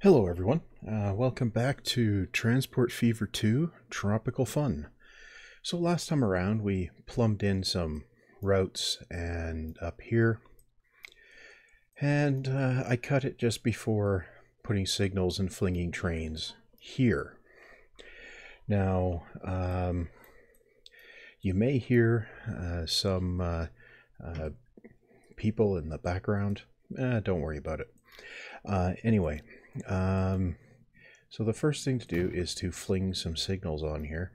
Hello everyone, uh, welcome back to Transport Fever 2 Tropical Fun. So last time around we plumbed in some routes and up here and uh, I cut it just before putting signals and flinging trains here. Now um, you may hear uh, some uh, uh, people in the background. Eh, don't worry about it. Anyway, um, so the first thing to do is to fling some signals on here.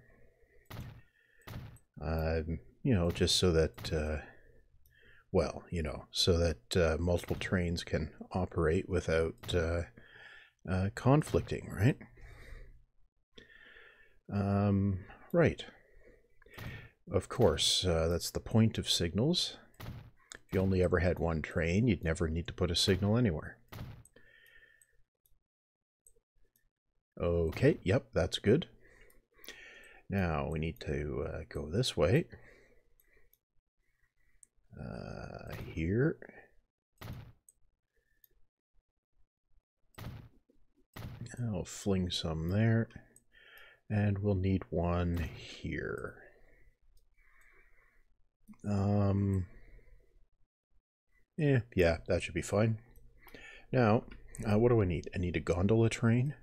Um, you know, just so that, uh, well, you know, so that uh, multiple trains can operate without uh, uh conflicting, right? Um, right. Of course, uh, that's the point of signals. If you only ever had one train, you'd never need to put a signal anywhere. Okay, yep, that's good. Now we need to uh, go this way. Uh, here. I'll fling some there. And we'll need one here. Um, yeah, yeah, that should be fine. Now, uh, what do I need? I need a gondola train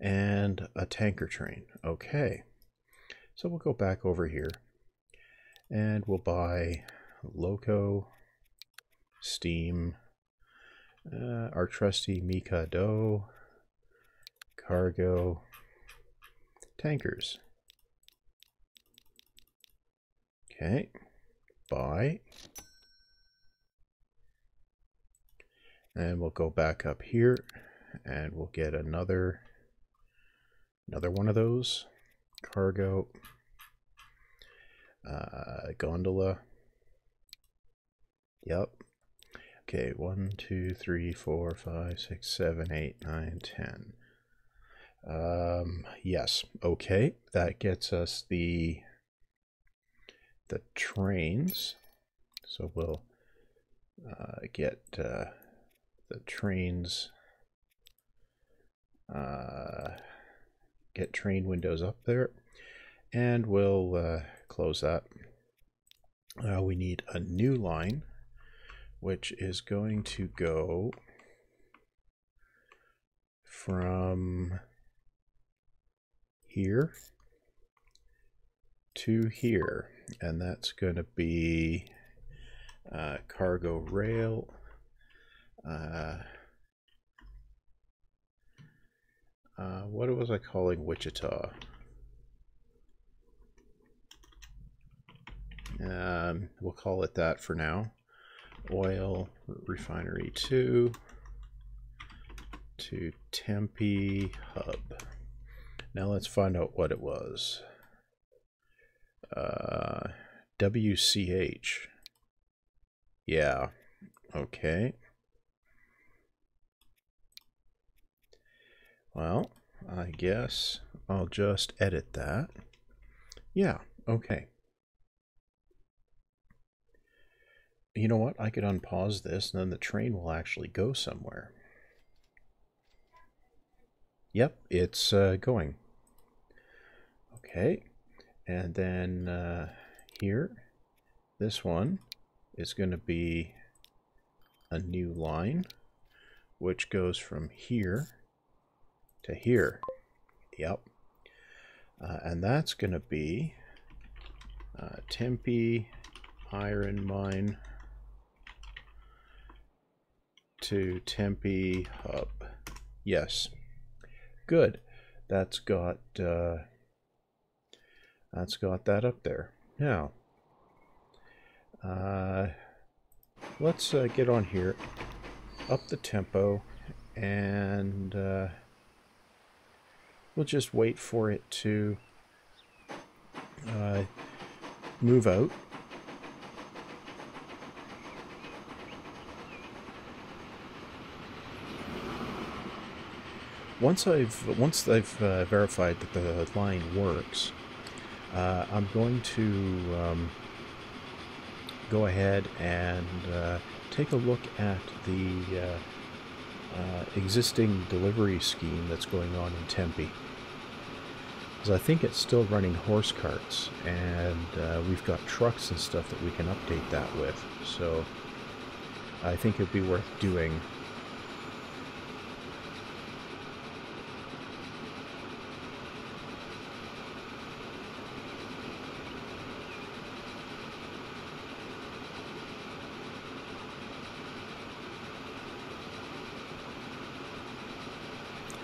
and a tanker train. Okay. So we'll go back over here and we'll buy Loco, Steam, uh, our trusty Mikado, Cargo, Tankers. Okay, buy. And we'll go back up here and we'll get another Another one of those. Cargo. Uh, gondola. Yep. Okay, one, two, three, four, five, six, seven, eight, nine, ten. Um, yes. Okay, that gets us the the trains. So we'll uh, get uh, the trains. Uh, get train windows up there and we'll uh, close that. Uh, we need a new line which is going to go from here to here and that's going to be uh, cargo rail uh, what was I calling Wichita? Um, we'll call it that for now. Oil Refinery 2 to Tempe Hub. Now let's find out what it was. Uh, WCH. Yeah, okay. Well, I guess I'll just edit that. Yeah, okay. You know what? I could unpause this and then the train will actually go somewhere. Yep, it's uh, going. Okay, and then uh, here, this one is going to be a new line, which goes from here to here. Yep. Uh, and that's going to be uh, Tempe Iron Mine to Tempe Hub. Yes. Good. That's got uh, that's got that up there. Now, uh, let's uh, get on here, up the tempo, and uh, we'll just wait for it to uh, move out. Once I've once I've uh, verified that the line works, uh, I'm going to um, go ahead and uh, take a look at the uh, uh, existing delivery scheme that's going on in Tempe. Because I think it's still running horse carts, and uh, we've got trucks and stuff that we can update that with. So I think it'd be worth doing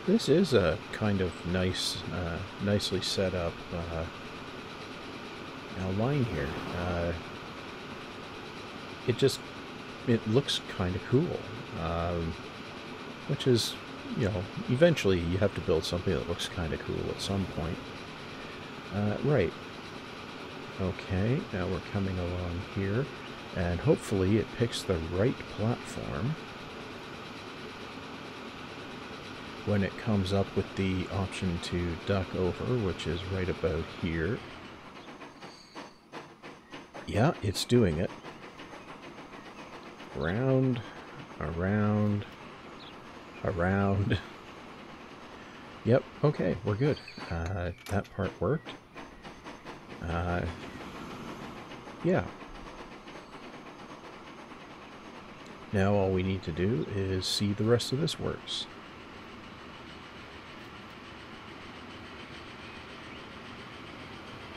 This is a kind of nice, uh, nicely set up uh, line here. Uh, it just, it looks kind of cool. Um, which is, you know, eventually you have to build something that looks kind of cool at some point. Uh, right. Okay, now we're coming along here, and hopefully it picks the right platform. When it comes up with the option to duck over, which is right about here. Yeah, it's doing it. Around, around, around. Yep, okay, we're good. Uh, that part worked. Uh, yeah. Now all we need to do is see the rest of this works.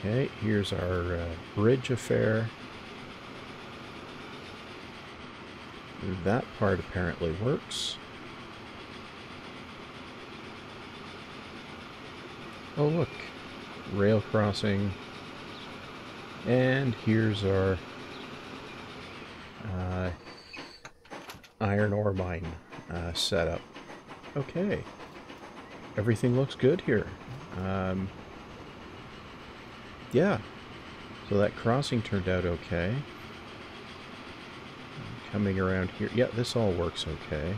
Okay, here's our uh, bridge affair. That part apparently works. Oh look, rail crossing. And here's our uh, iron ore mine uh, setup. Okay, everything looks good here. Um, yeah. So that crossing turned out okay. Coming around here. Yeah, this all works okay.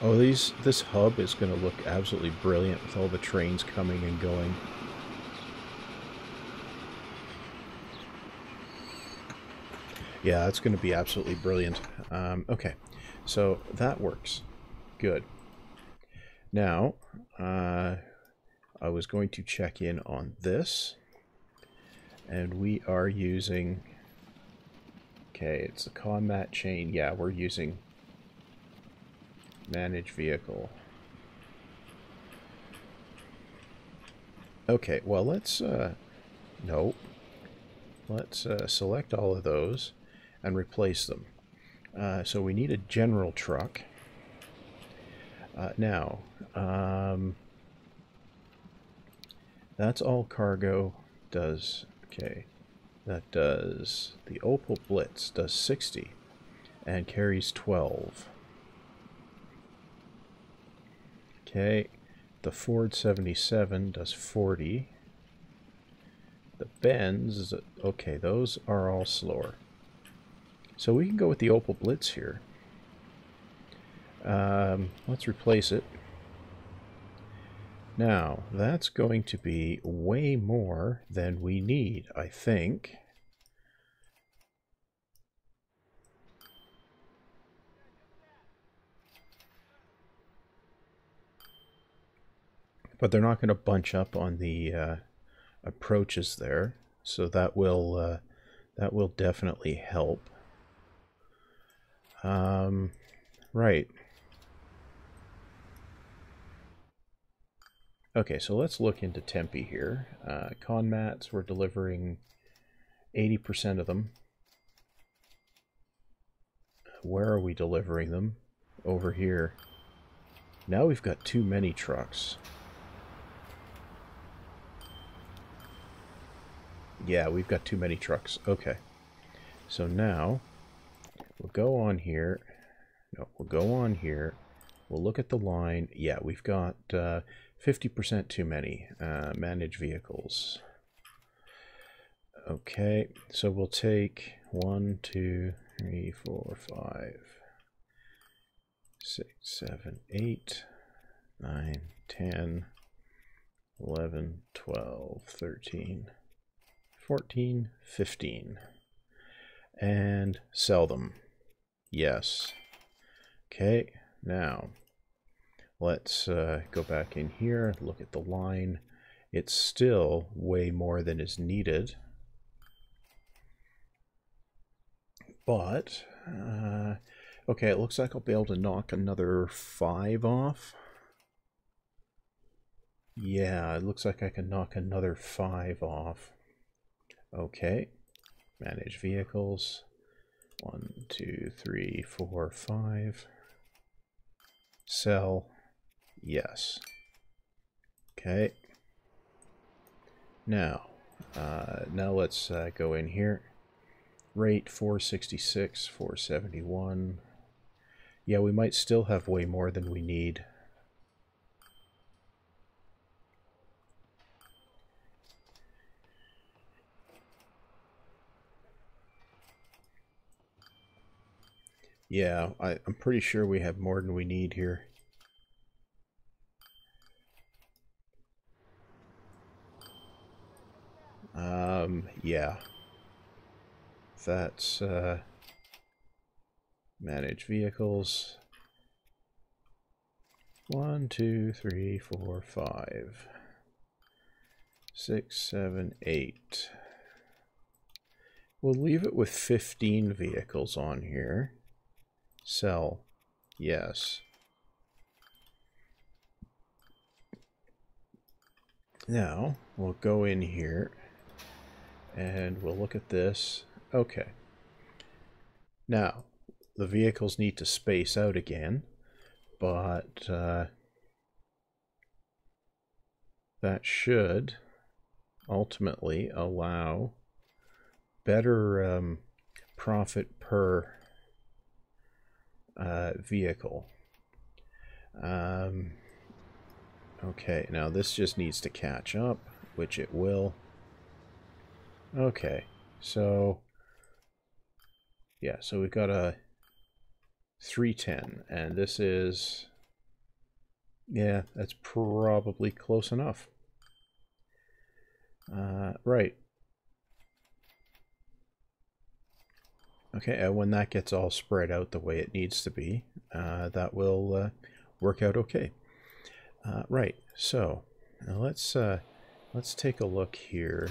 Oh, these this hub is going to look absolutely brilliant with all the trains coming and going. Yeah, that's going to be absolutely brilliant. Um, okay, so that works. Good. Now, uh, I was going to check in on this. And we are using... Okay, it's a combat chain. Yeah, we're using manage vehicle. Okay, well, let's... Uh, no. Let's uh, select all of those and replace them. Uh, so we need a general truck. Uh, now, um, that's all cargo does. Okay, that does, the Opel Blitz does 60 and carries 12. Okay, the Ford 77 does 40. The Benz, okay, those are all slower. So we can go with the Opel Blitz here. Um, let's replace it. Now, that's going to be way more than we need, I think. But they're not going to bunch up on the uh, approaches there, so that will uh, that will definitely help. Um, right. Okay, so let's look into Tempe here. Uh, con mats, we're delivering 80% of them. Where are we delivering them? Over here. Now we've got too many trucks. Yeah, we've got too many trucks. Okay. So now We'll go on here. No, we'll go on here. We'll look at the line. Yeah, we've got 50% uh, too many uh, managed vehicles. Okay, so we'll take one, two, three, four, five, six, seven, eight, nine, ten. 11, 12, 13, 14, 15. And sell them. Yes. Okay, now let's uh, go back in here, look at the line. It's still way more than is needed. But, uh, okay, it looks like I'll be able to knock another five off. Yeah, it looks like I can knock another five off. Okay, manage vehicles. One, two, three, four, five. Sell. Yes. Okay. Now, uh, now let's uh, go in here. Rate 466, 471. Yeah, we might still have way more than we need. Yeah, I, I'm pretty sure we have more than we need here. Um, yeah. That's, uh, manage vehicles. One, two, three, four, five, six, seven, eight. We'll leave it with 15 vehicles on here. Sell. Yes. Now, we'll go in here and we'll look at this. Okay. Now, the vehicles need to space out again, but uh, that should ultimately allow better um, profit per uh, vehicle. Um, okay, now this just needs to catch up, which it will. Okay, so yeah, so we've got a 310, and this is, yeah, that's probably close enough. Uh, right, Okay, and when that gets all spread out the way it needs to be, uh, that will uh, work out okay. Uh, right, so let's uh, let's take a look here.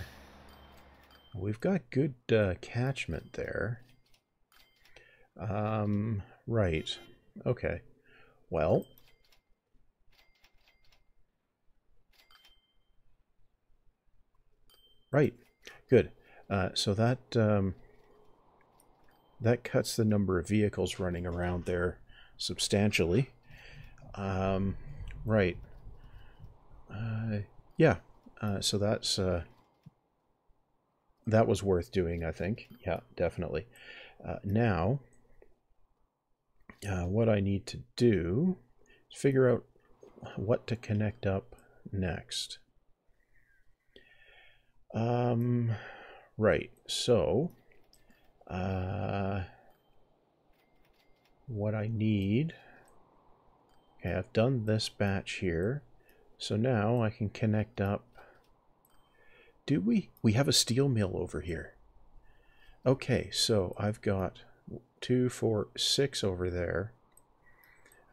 We've got good uh, catchment there. Um, right, okay. Well, right, good. Uh, so that um, that cuts the number of vehicles running around there substantially. Um, right. Uh, yeah. Uh, so that's uh, that was worth doing, I think. Yeah, definitely. Uh, now, uh, what I need to do is figure out what to connect up next. Um, right. So uh, what I need. Okay, I've done this batch here. So now I can connect up. Do we? We have a steel mill over here. Okay, so I've got two, four, six over there.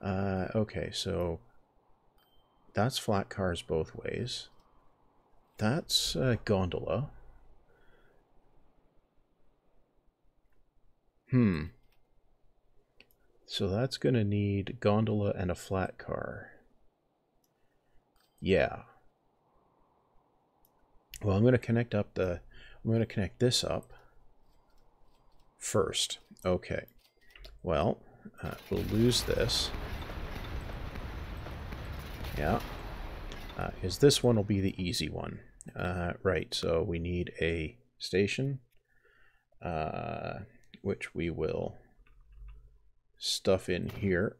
Uh, okay, so that's flat cars both ways. That's uh, gondola. Hmm. So that's going to need gondola and a flat car. Yeah. Well, I'm going to connect up the, I'm going to connect this up first. Okay. Well, uh, we'll lose this. Yeah. Uh, is this one will be the easy one. Uh, right, so we need a station. Uh, which we will stuff in here.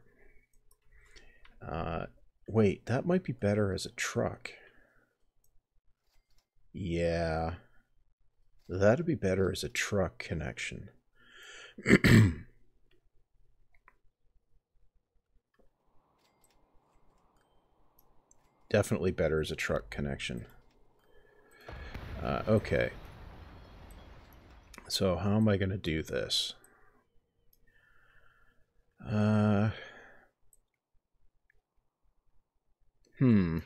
Uh, wait, that might be better as a truck. Yeah, that'd be better as a truck connection. definitely better as a truck connection. Uh, okay. So how am I going to do this? Uh, hmm.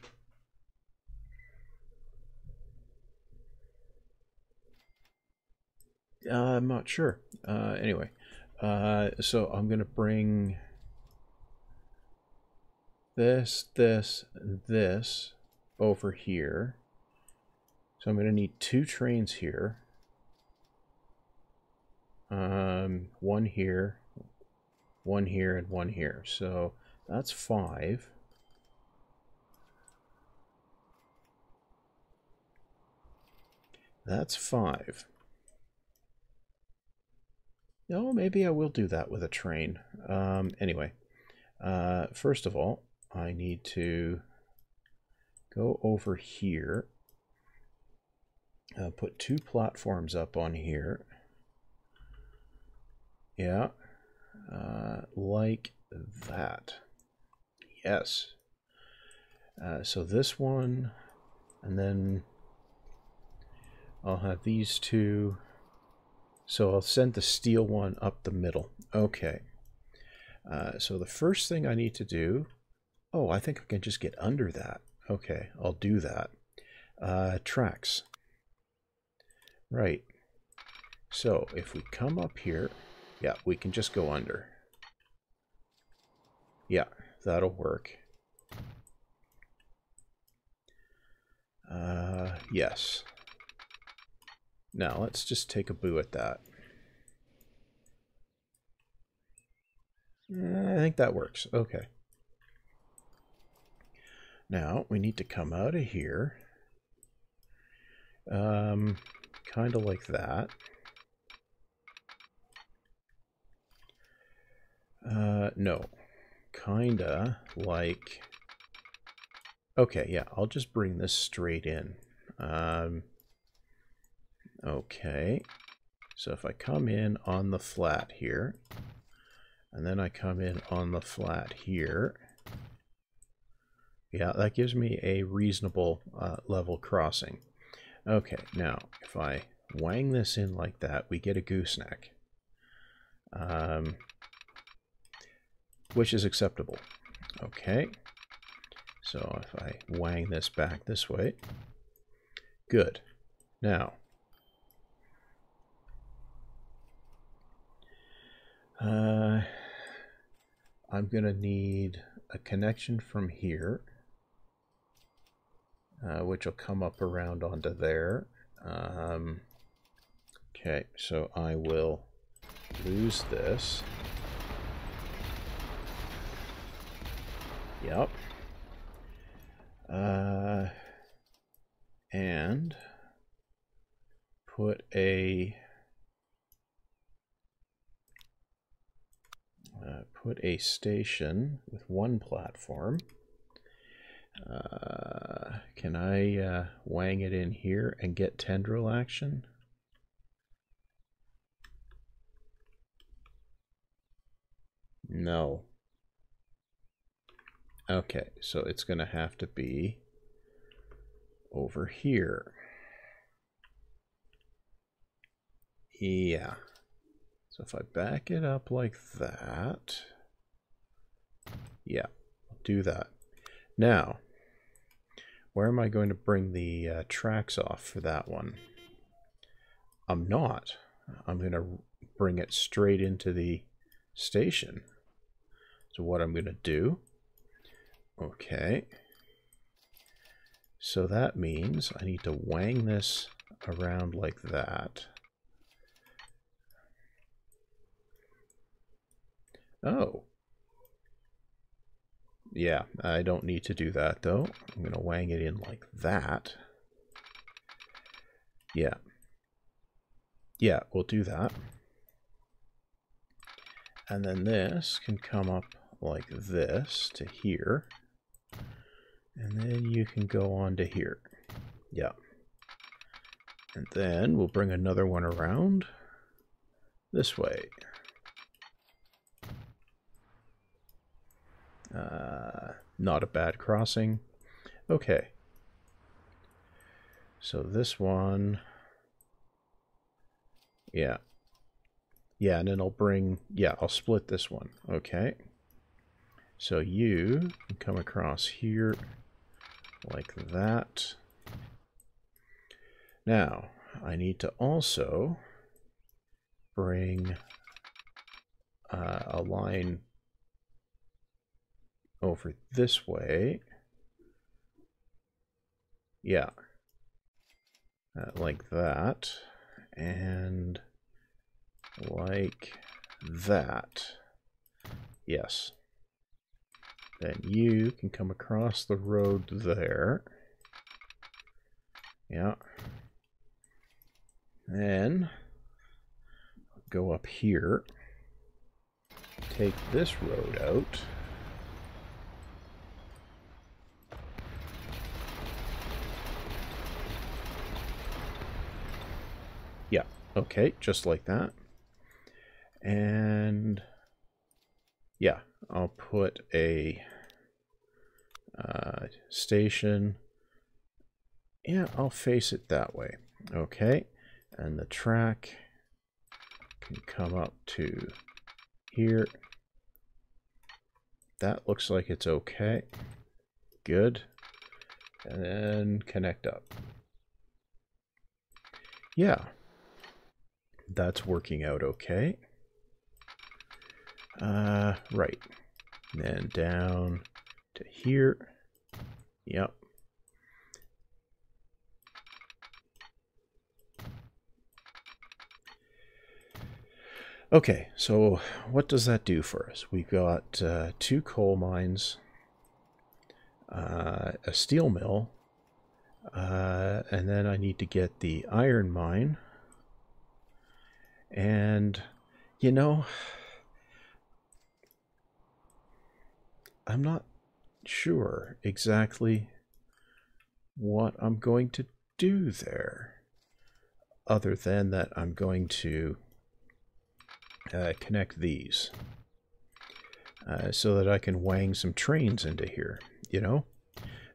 Uh, I'm not sure. Uh, anyway, uh, so I'm going to bring this, this, this over here. So I'm going to need two trains here. Um, one here, one here, and one here. So that's five. That's five. No, maybe I will do that with a train. Um, anyway, uh, first of all, I need to go over here, uh, put two platforms up on here. Yeah, uh, like that. Yes. Uh, so this one, and then I'll have these two. So I'll send the steel one up the middle. Okay. Uh, so the first thing I need to do Oh, I think I can just get under that. Okay, I'll do that. Uh, tracks. Right. So if we come up here, yeah, we can just go under. Yeah, that'll work. Uh, yes. Now let's just take a boo at that. I think that works. Okay. Now we need to come out of here. Um, kind of like that. Uh, no. Kinda like... Okay, yeah, I'll just bring this straight in. Um, okay. So if I come in on the flat here, and then I come in on the flat here, yeah, that gives me a reasonable uh, level crossing. Okay, now if I wang this in like that, we get a gooseneck. Um, which is acceptable. Okay, so if I wang this back this way, good. Now, uh, I'm going to need a connection from here uh, which will come up around onto there. Um, okay, so I will lose this. Yep. Uh, and put a uh, put a station with one platform. Uh, can I uh, wang it in here and get tendril action? No. Okay, so it's going to have to be over here. Yeah. So if I back it up like that, yeah, I'll do that. Now, where am I going to bring the uh, tracks off for that one? I'm not. I'm going to bring it straight into the station. So what I'm going to do, okay. So that means I need to wang this around like that. Oh, yeah, I don't need to do that though. I'm going to wang it in like that. Yeah. Yeah, we'll do that. And then this can come up like this to here. And then you can go on to here. Yeah. And then we'll bring another one around this way. Uh, not a bad crossing. Okay. So this one, yeah. Yeah, and then I'll bring, yeah, I'll split this one. Okay. So you come across here like that. Now, I need to also bring uh, a line over this way. Yeah. Uh, like that. And like that. Yes. Then you can come across the road there. Yeah. Then go up here. Take this road out. Yeah, okay, just like that. And yeah, I'll put a uh, station. Yeah, I'll face it that way. Okay, and the track can come up to here. That looks like it's okay. Good. And then connect up. Yeah. That's working out okay. Uh, right. And then down to here. Yep. Okay, so what does that do for us? We've got uh, two coal mines, uh, a steel mill, uh, and then I need to get the iron mine. And, you know, I'm not sure exactly what I'm going to do there, other than that I'm going to uh, connect these uh, so that I can wang some trains into here, you know?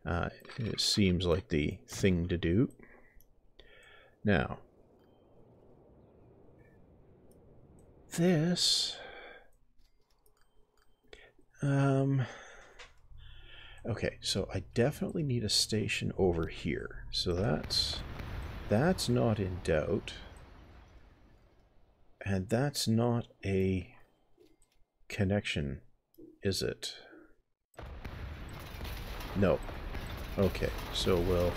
Uh, it seems like the thing to do. Now, this... Um... Okay, so I definitely need a station over here. So that's that's not in doubt. And that's not a connection, is it? No. Okay, so we'll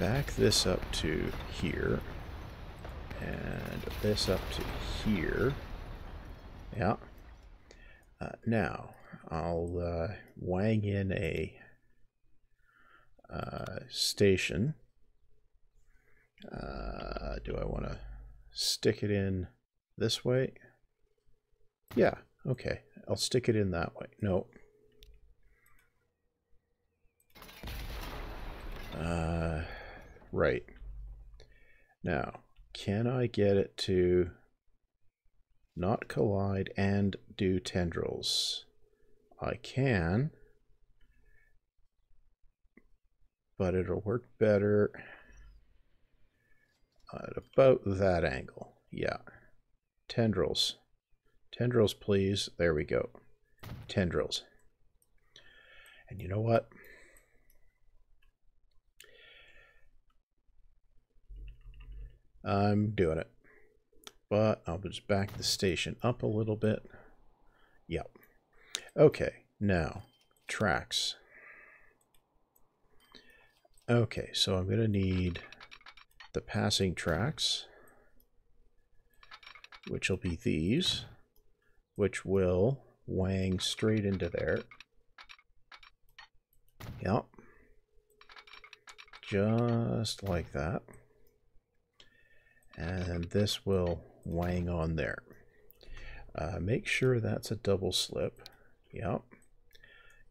back this up to here. And this up to here. Yeah. Uh, now, I'll uh, wang in a uh, station. Uh, do I want to stick it in this way? Yeah, okay. I'll stick it in that way. No. Uh, right. Now, can I get it to not collide and do tendrils? I can, but it'll work better at about that angle. Yeah. Tendrils. Tendrils, please. There we go. Tendrils. And you know what? I'm doing it. But I'll just back the station up a little bit. Yep. Okay, now, tracks. Okay, so I'm going to need the passing tracks, which will be these, which will wang straight into there. Yep. Just like that. And this will wang on there. Uh, make sure that's a double slip. Yep.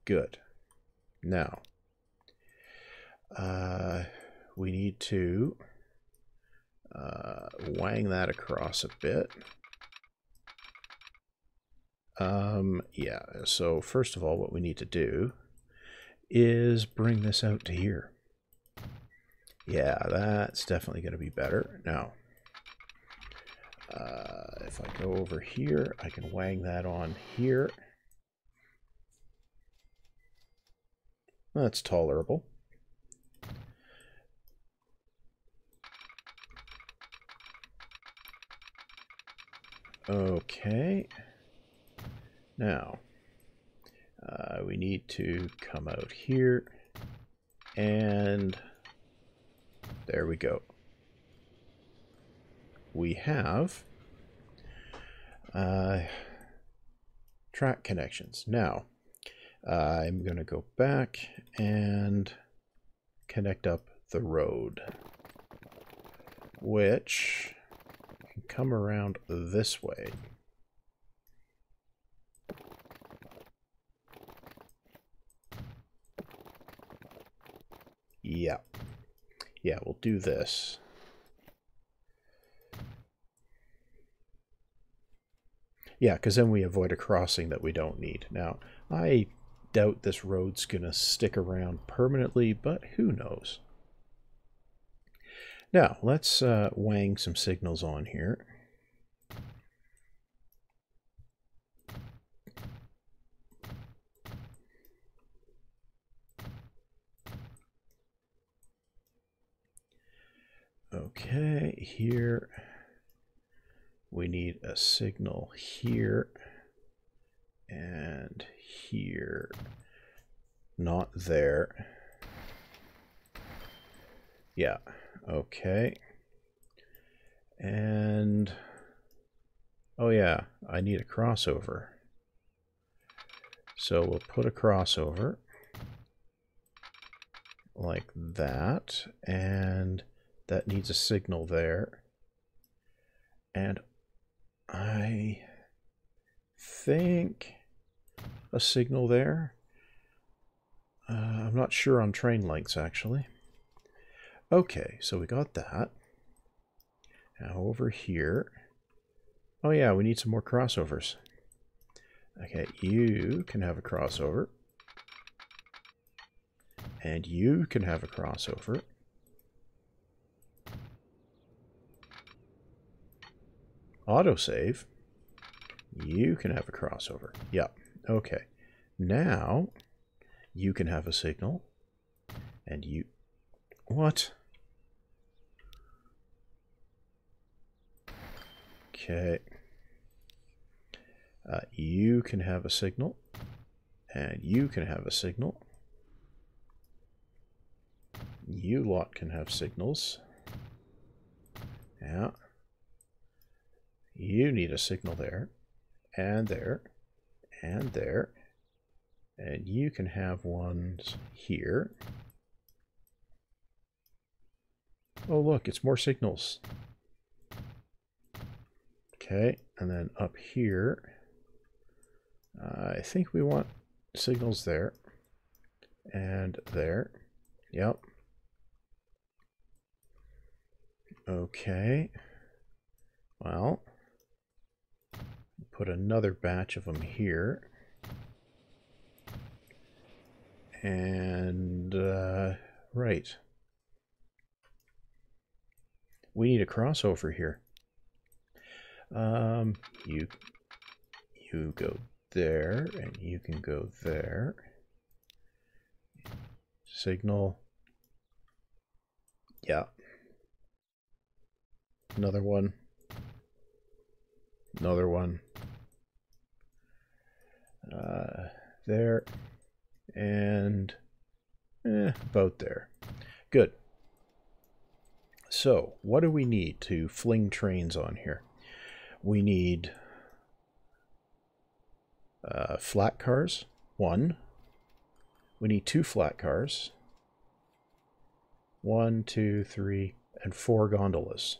Good. Now, uh, we need to uh, wang that across a bit. Um, yeah, so first of all, what we need to do is bring this out to here. Yeah, that's definitely going to be better. Now, uh, if I go over here, I can wang that on here. That's tolerable. Okay. Now, uh, we need to come out here and there we go. We have uh, track connections. Now, I'm going to go back and connect up the road, which can come around this way. Yeah. Yeah, we'll do this. Yeah, because then we avoid a crossing that we don't need. Now, I doubt this road's going to stick around permanently, but who knows. Now, let's uh, wang some signals on here. Okay, here we need a signal here and here, not there. Yeah, okay. And, oh yeah, I need a crossover. So we'll put a crossover like that, and that needs a signal there. And I think a signal there. Uh, I'm not sure on train lengths actually. Okay, so we got that. Now over here. Oh yeah, we need some more crossovers. Okay, you can have a crossover. And you can have a crossover. autosave, you can have a crossover. Yeah, okay. Now, you can have a signal, and you... What? Okay. Uh, you can have a signal, and you can have a signal. You lot can have signals. Yeah. You need a signal there, and there, and there. And you can have ones here. Oh, look, it's more signals. Okay, and then up here, I think we want signals there and there. Yep. Okay. Well, put another batch of them here. And, uh, right. We need a crossover here. Um, you, you go there, and you can go there. Signal. Yeah. Another one. Another one uh, there, and eh, about there. Good. So, what do we need to fling trains on here? We need uh, flat cars, one. We need two flat cars. One, two, three, and four gondolas.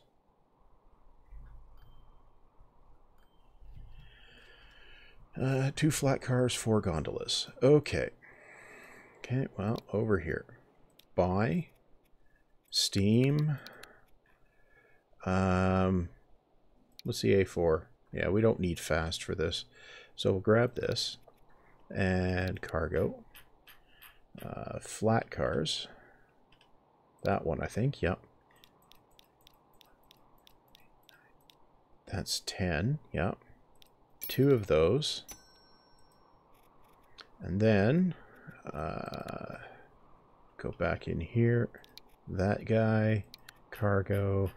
Uh, two flat cars, four gondolas. Okay. Okay, well, over here. Buy. Steam. Um, let's see A4. Yeah, we don't need fast for this. So we'll grab this. And cargo. Uh, flat cars. That one, I think. Yep. That's 10. Yep. Two of those. And then uh, go back in here. That guy, cargo,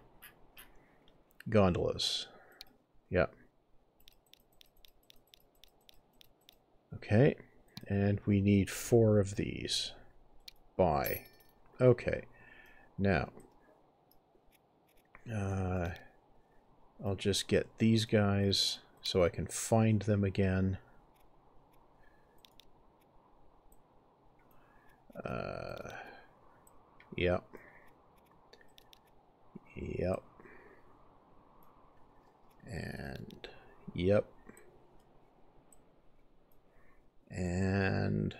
gondolas. Yep. Okay, and we need four of these. Buy. Okay, now, uh, I'll just get these guys so I can find them again. Uh, yep. Yep. And yep. And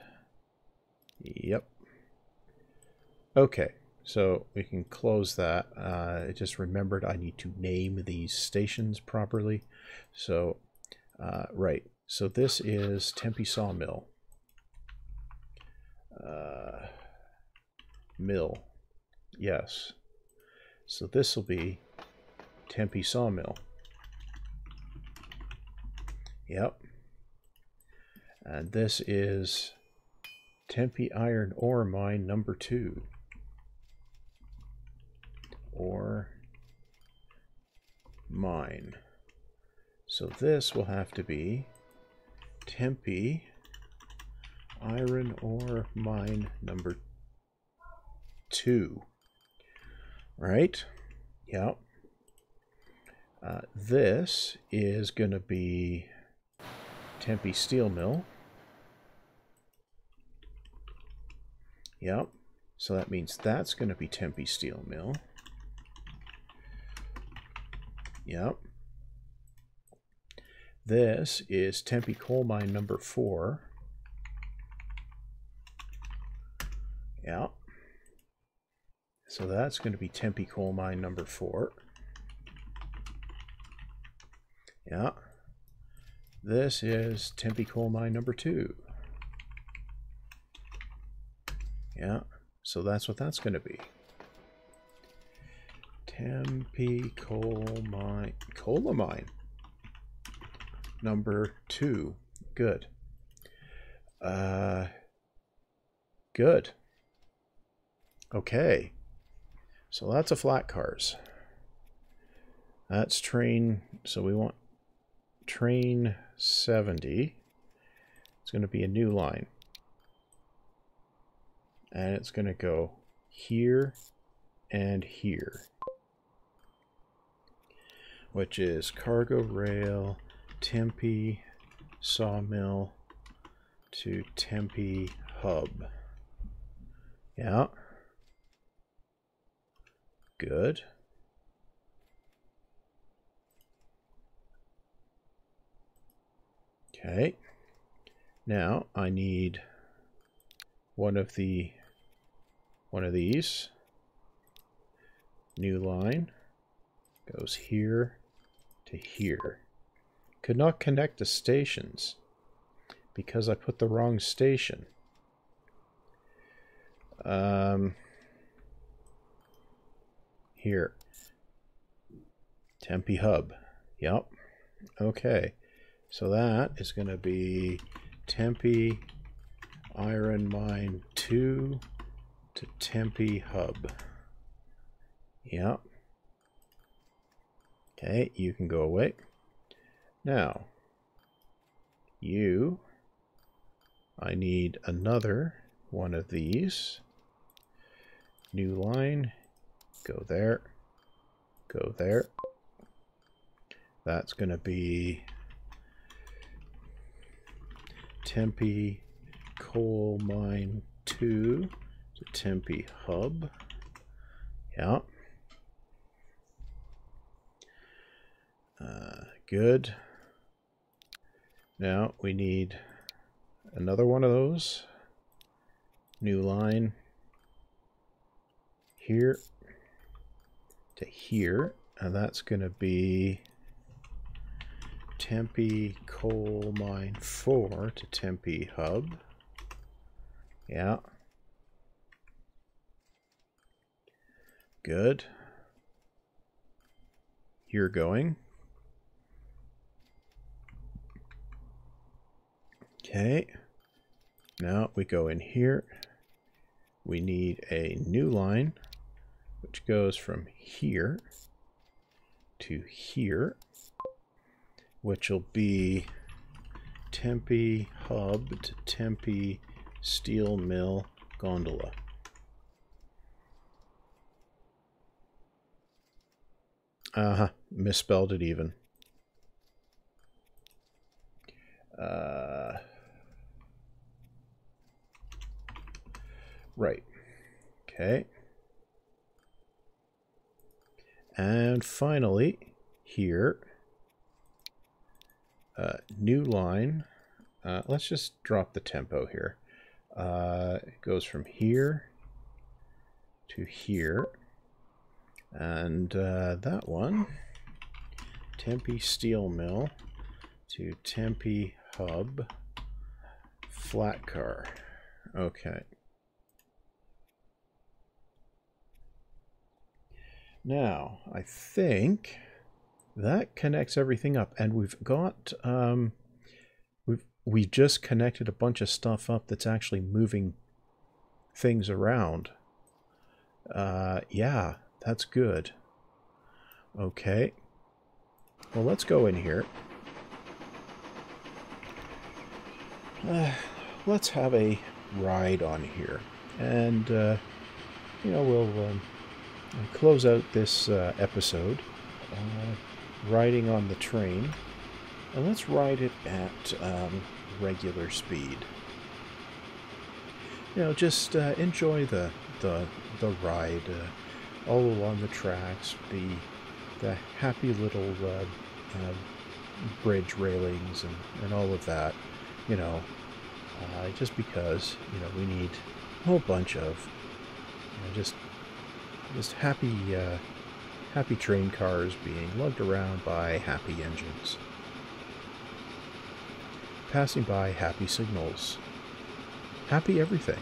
yep. Okay, so we can close that. Uh, I just remembered I need to name these stations properly. So, uh, right. So this is Tempe Sawmill. Uh, mill. Yes. So this will be Tempe Sawmill. Yep. And this is Tempe Iron Ore Mine number two. Ore Mine. So this will have to be Tempe Iron Ore Mine number two. Right? Yep. Uh, this is going to be Tempe Steel Mill. Yep. So that means that's going to be Tempe Steel Mill. Yep. This is Tempe Coal Mine number four. Yeah. So that's going to be Tempe Coal Mine number four. Yeah. This is Tempe Coal Mine number two. Yeah, so that's what that's going to be. Tempe Coal Mine, Cola Mine, number two. Good. Uh, good. Okay. So that's a flat cars. That's train, so we want train 70. It's going to be a new line and it's going to go here and here which is cargo rail Tempe sawmill to Tempe hub yeah good okay now I need one of the one of these. New line goes here to here. Could not connect the stations because I put the wrong station. Um, here. Tempe Hub. Yep. Okay. So that is going to be Tempe Iron Mine 2 to Tempe Hub. Yep. Okay, you can go away. Now, you, I need another one of these. New line, go there, go there. That's going to be Tempe Coal Mine 2 to Tempe Hub. Yeah. Uh, good. Now we need another one of those. New line. Here to here. And that's going to be Tempe Coal Mine 4 to Tempe Hub. Yeah. Good. You're going. Okay. Now we go in here. We need a new line, which goes from here to here, which will be Tempe Hub to Tempe Steel Mill Gondola. Uh-huh. Misspelled it even. Uh, right. Okay. And finally, here, uh, new line. Uh, let's just drop the tempo here. Uh, it goes from here to here. And uh, that one, Tempe Steel Mill to Tempe Hub Flat Car. Okay. Now, I think that connects everything up, and we've got um, we've we just connected a bunch of stuff up that's actually moving things around. Uh, yeah, that's good. Okay. Well, let's go in here. Uh, let's have a ride on here, and uh, you know we'll. Um, and close out this uh, episode uh, riding on the train. And let's ride it at um, regular speed. You know, just uh, enjoy the the the ride uh, all along the tracks. The the happy little uh, uh, bridge railings and, and all of that. You know, just because you know we need a whole bunch of you know, just just happy, uh, happy train cars being lugged around by happy engines. Passing by happy signals. Happy everything.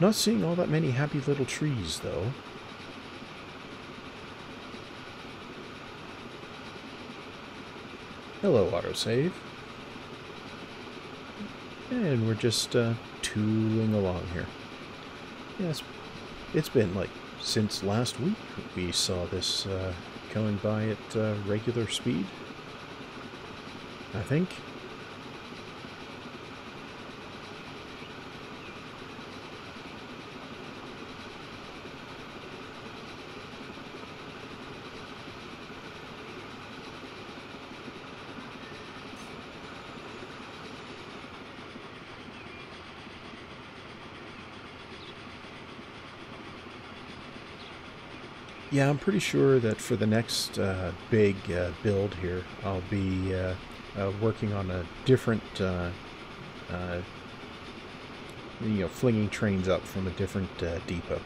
Not seeing all that many happy little trees, though. Hello, autosave. And we're just uh, tooling along here. Yes, it's been like since last week we saw this uh, going by at uh, regular speed. I think. Yeah, I'm pretty sure that for the next uh, big uh, build here, I'll be uh, uh working on a different, uh, uh, you know, flinging trains up from a different depot.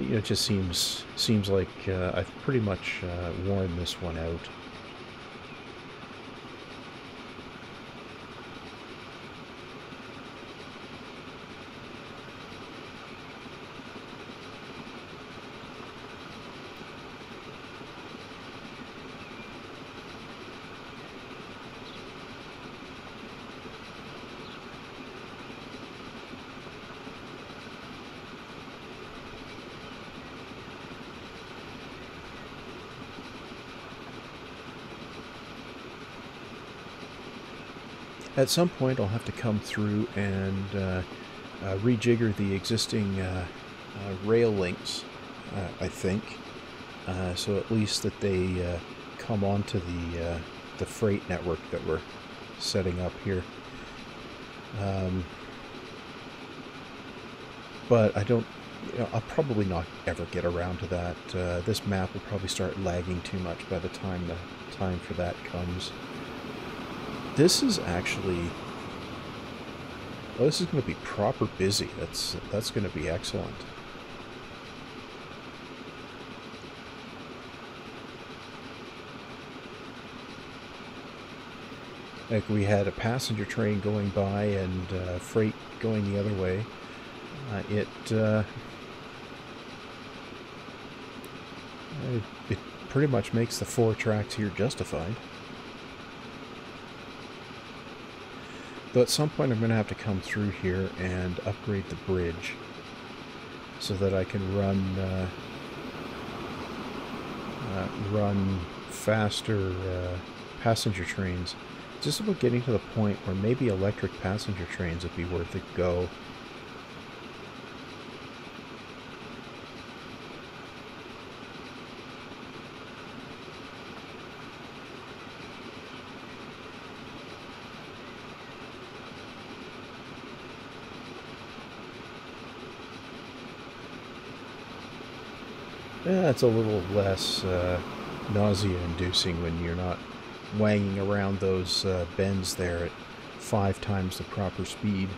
you know, it just seems seems like I've pretty much worn this one out. At some point I'll have to come through and uh, uh, rejigger the existing uh, uh rail links, uh, I think, uh, so at least that they come onto the the freight network that we're setting up here. Um, but I don't. You know, I'll probably not ever get around to that. this map will probably start lagging too much by the time the time for that comes. This is actually... Oh, this is going to be proper busy. That's, that's going to be excellent. Like we had a passenger train going by and uh, freight going the other way. Uh, it, uh, it, it pretty much makes the four tracks here justified. Though at some point I'm going to have to come through here and upgrade the bridge so that I can run uh, uh, run faster uh, passenger trains. Just about getting to the point where maybe electric passenger trains would be worth a go. It's a little less uh, nausea-inducing when you're not wanging around those uh, bends there at five times the proper speed.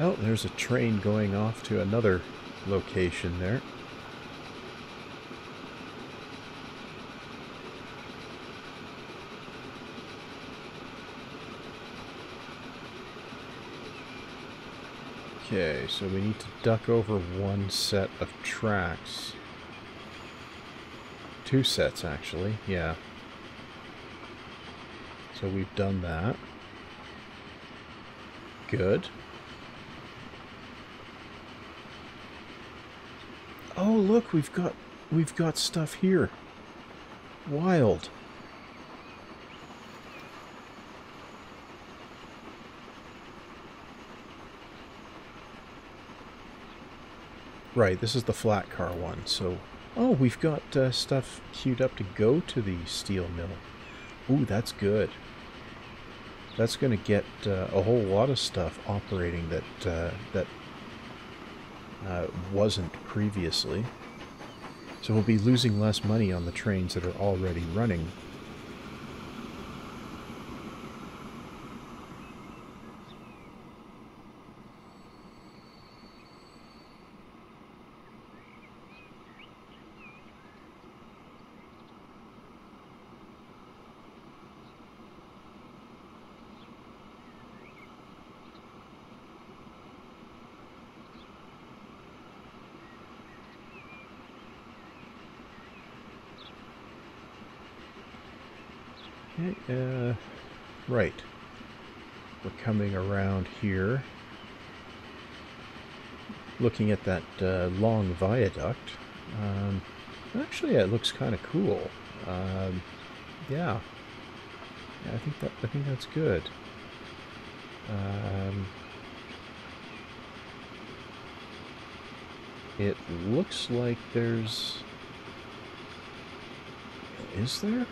Oh, there's a train going off to another location there. Okay, so we need to duck over one set of tracks. Two sets, actually, yeah. So we've done that. Good. Oh, look, we've got we've got stuff here. Wild. Right, this is the flat car one. So, oh, we've got uh, stuff queued up to go to the steel mill. Ooh, that's good. That's going to get uh, a whole lot of stuff operating that uh, that uh, wasn't previously. So we'll be losing less money on the trains that are already running. Okay, uh, right. We're coming around here. Looking at that uh, long viaduct. Um, actually, it looks kind of cool. Um, yeah. yeah. I think that I think that's good. Um, it looks like there's. Is there?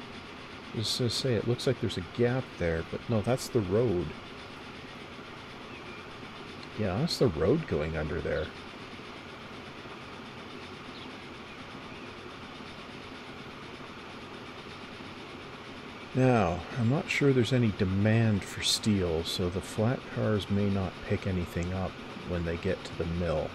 was to say, it looks like there's a gap there, but no, that's the road. Yeah, that's the road going under there. Now, I'm not sure there's any demand for steel, so the flat cars may not pick anything up when they get to the mill.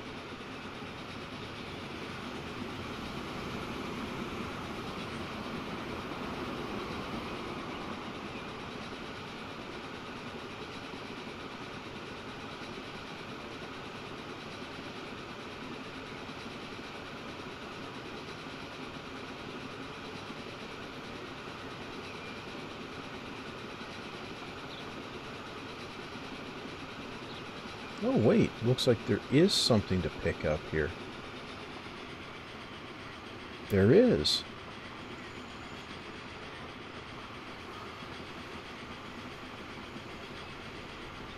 Oh wait, looks like there is something to pick up here. There is.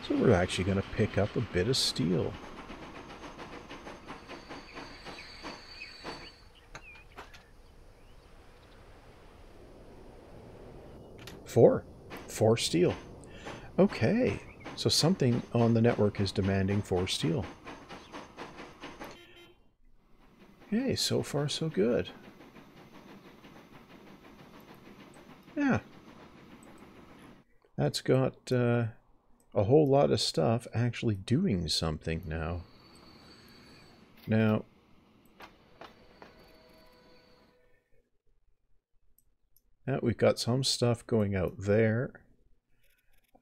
So we're actually going to pick up a bit of steel. Four. Four steel. Okay, so something on the network is demanding for steel. Hey, so far so good. Yeah. That's got uh, a whole lot of stuff actually doing something now. Now, now we've got some stuff going out there.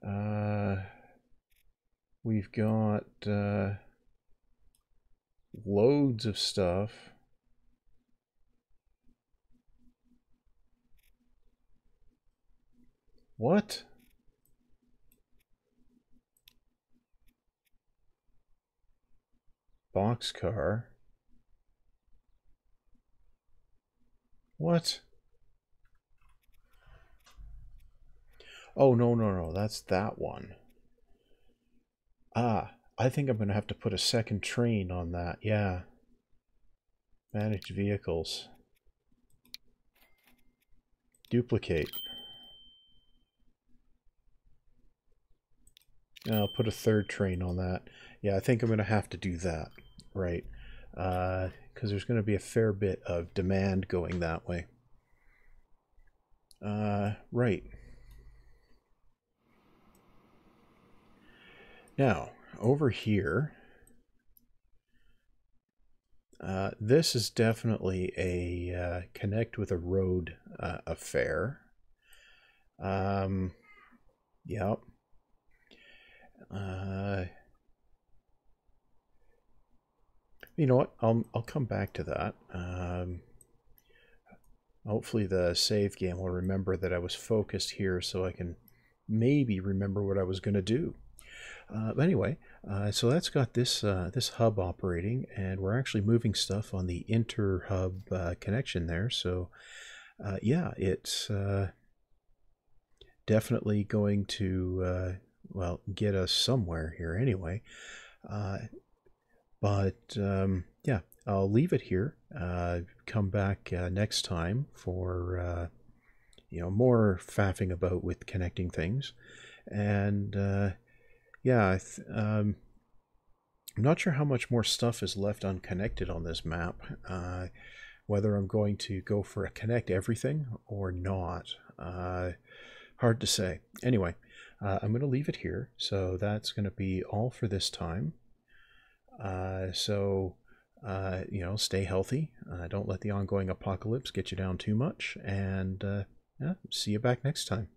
Uh, we've got uh, loads of stuff What? Boxcar. What? Oh, no, no, no. That's that one. Ah, I think I'm going to have to put a second train on that. Yeah. Manage vehicles. Duplicate. I'll put a third train on that. Yeah, I think I'm going to have to do that, right? Because uh, there's going to be a fair bit of demand going that way. Uh, right. Now, over here, uh, this is definitely a uh, connect with a road uh, affair. Um, yep. Uh, you know what? I'll I'll come back to that. Um, hopefully, the save game will remember that I was focused here, so I can maybe remember what I was going to do. Uh, but anyway, uh, so that's got this uh, this hub operating, and we're actually moving stuff on the inter hub uh, connection there. So uh, yeah, it's uh, definitely going to well, get us somewhere here anyway. But um, yeah, I'll leave it here. Come back next time for you know more faffing about with connecting things, and uh, yeah, um, I'm not sure how much more stuff is left unconnected on this map. Uh, whether I'm going to go for a connect everything or not, hard to say. Anyway. Uh, I'm going to leave it here. So that's going to be all for this time. Uh, so, uh, you know, stay healthy. Uh, don't let the ongoing apocalypse get you down too much. And uh, yeah, see you back next time.